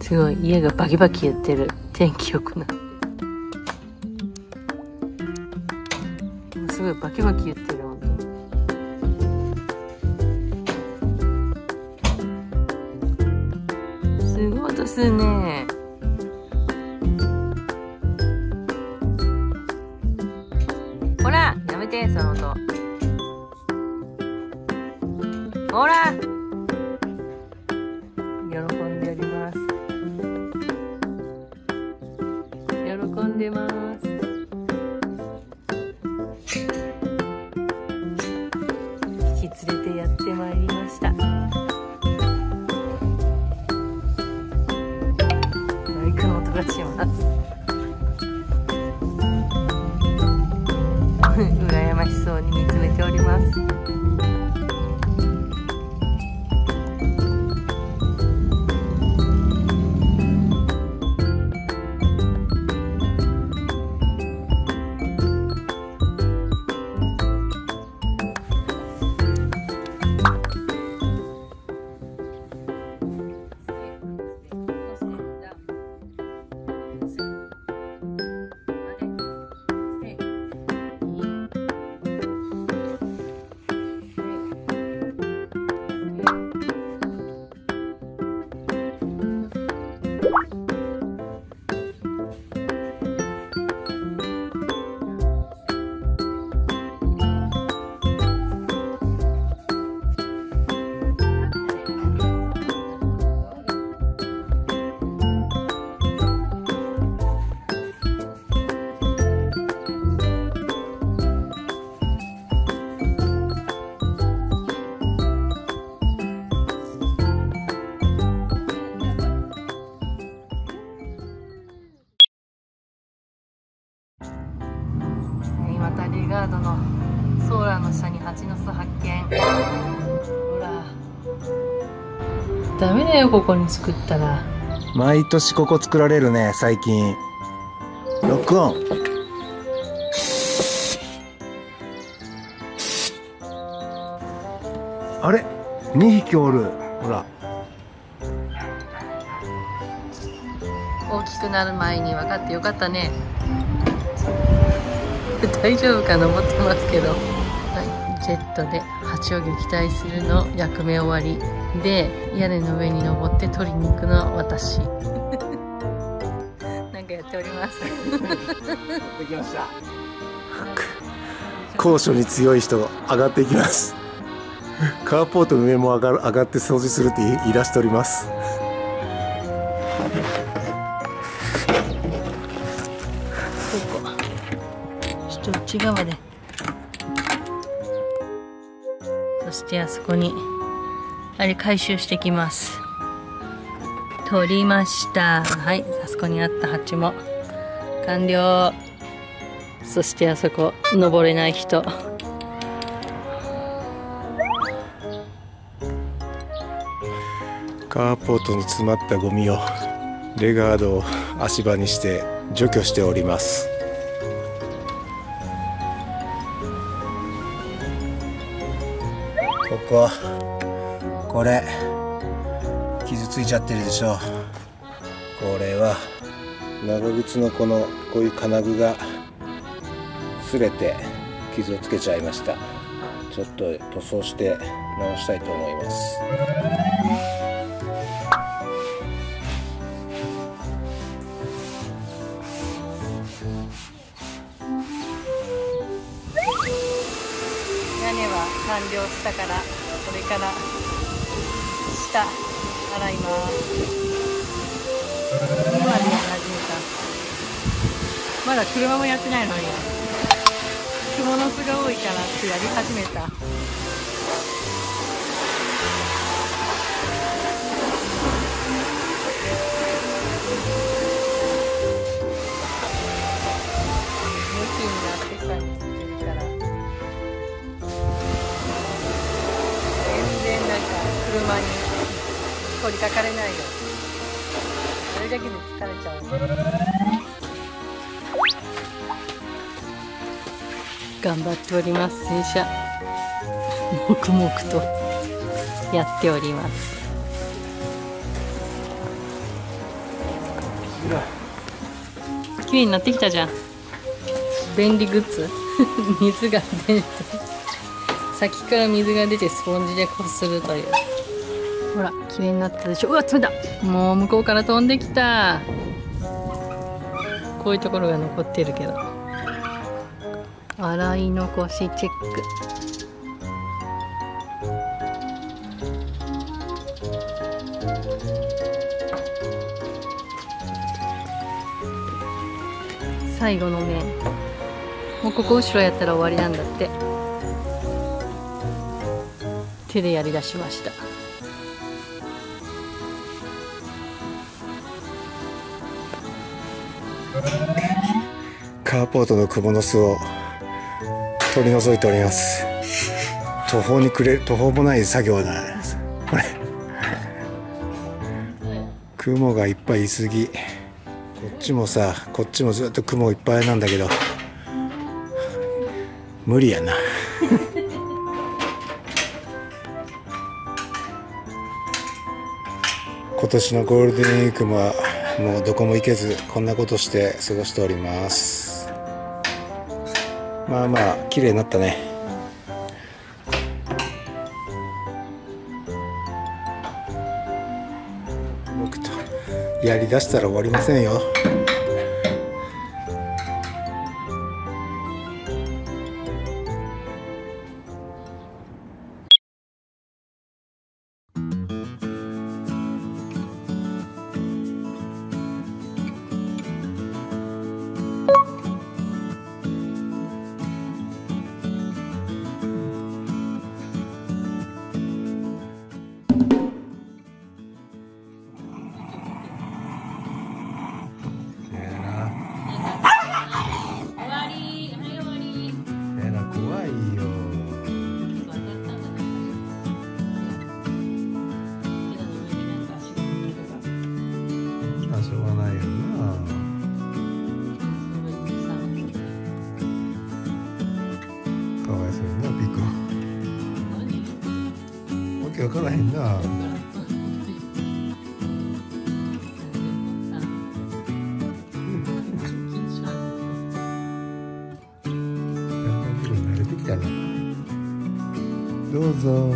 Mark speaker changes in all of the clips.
Speaker 1: すごい家がバキバキ言ってる。天気良くなすごいバキバキ言ってるすごい音するね。ほらやめてその音。ほら。羨ましそうに見つめております。今タリーガードのソーラーの下に蜂の巣発見。ほら。ダメだよここに作ったら。
Speaker 2: 毎年ここ作られるね最近。ロックオン。あれ？2匹おる。ほら。
Speaker 1: 大きくなる前に分かってよかったね大丈夫か登ってますけど、はい、ジェットで蜂を撃退するの役目終わり。で屋根の上に登って取りに行くのは私。なんかやっております。
Speaker 2: できました高所に強い人上がっていきますカーポートの上も上がる上がって掃除するって言い出しております
Speaker 1: 内側でそしてあそこにあれ回収してきます。取りました。はいあそこにあった鉢も。完了。そしてあそこ登れない人。
Speaker 2: カーポートに詰まったゴミをレガードを足場にして除去しております。ここれ。傷ついちゃってるでしょ。これは。長靴のこのこういう金具が。擦れて傷をつけちゃいました。ちょっと塗装して直したいと思います。
Speaker 1: 屋根は完了したから。れから。下洗います今でやり始めたまだ車もやってないのに蜘蛛の巣が多いから。ってやり始めた車に取りかかれないよあれだけで疲れちゃう。頑張っております洗車。黙々と。やっております。綺麗になってきたじゃん。便利グッズ。水が出て先から水が出てスポンジでこするという。ほら綺麗になったでしょ。うわ冷た。もう向こうから飛んできた。こういうところが残ってるけど。洗い残しチェック。最後の面。もうここ後ろやったら終わりなんだって。手でやりだしました。
Speaker 2: カーポートの蜘蛛の巣を取り除いております。途方にくれ途方もない作業だ。これ。雲がいっぱいいすぎ。こっちもさこっちもずっと雲いっぱいなんだけど。無理やな。今年のゴールデンウィークももうどこも行けずこんなことして過ごしております。まあまあ綺麗になったね。僕とやりだしたら終わりませんよ。
Speaker 1: わ
Speaker 2: けわからへんな。どうぞ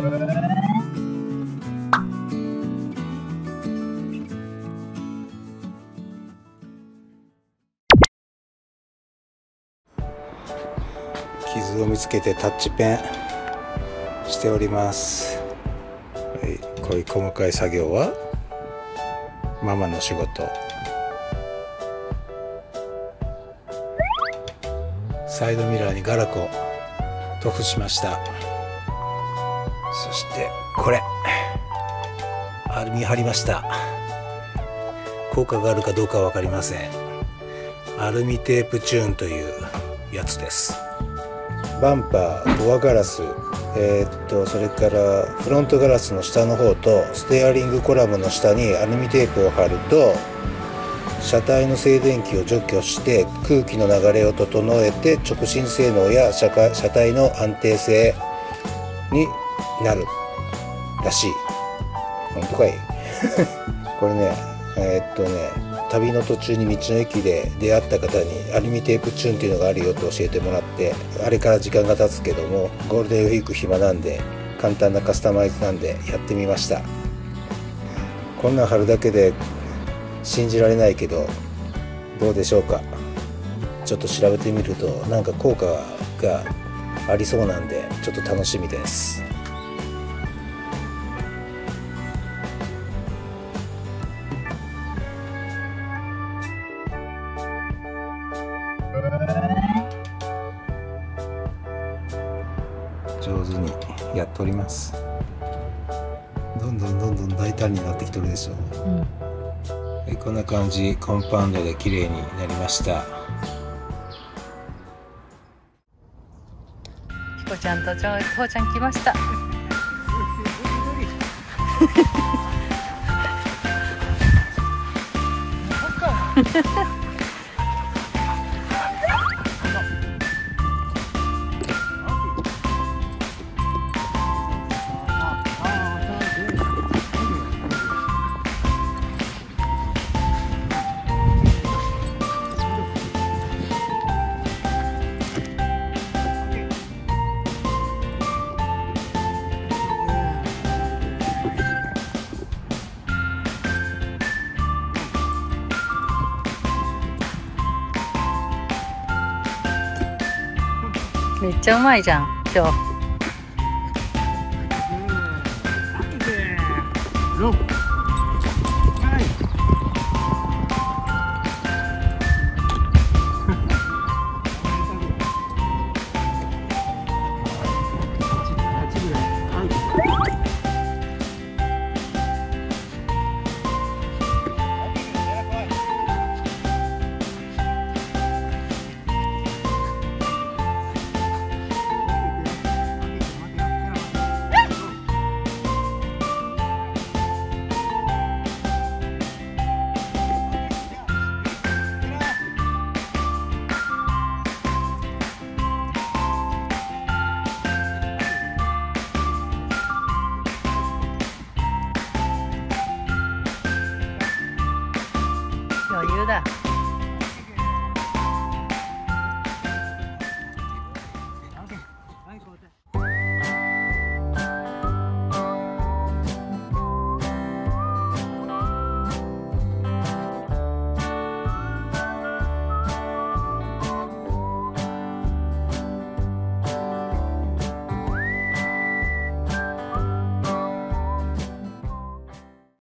Speaker 2: 傷を見つけてタッチペンしております、はい、こういう細かい作業はママの仕事。サイドミラーにガラコ塗布しました。そしてこれアルミ貼りました。効果があるかどうかは分かりません。アルミテープチューンというやつです。バンパードアガラスえーっとそれからフロントガラスの下の方とステアリングコラムの下にアルミテープを貼ると車体の静電気を除去して空気の流れを整えて直進性能や車車体の安定性になるらしい。本当かい？これねえーっとね旅の途中に道の駅で出会った方にアルミテープチューンっていうのがあるよと教えてもらってあれから時間が経つけどもゴールデンウィーク暇なんで簡単なカスタマイズなんでやってみました。こんなん貼るだけで信じられないけどどうでしょうか？ちょっと調べてみるとなんか効果がありそうなんでちょっと楽しみです。やっております。どんどんどんどん大胆になってきとるでしょ
Speaker 1: う。ん。
Speaker 2: はいこんな感じ。コンパウンドで綺麗になりました。
Speaker 1: ひこちゃんとちょ父ちゃん来ました。めっちゃうまい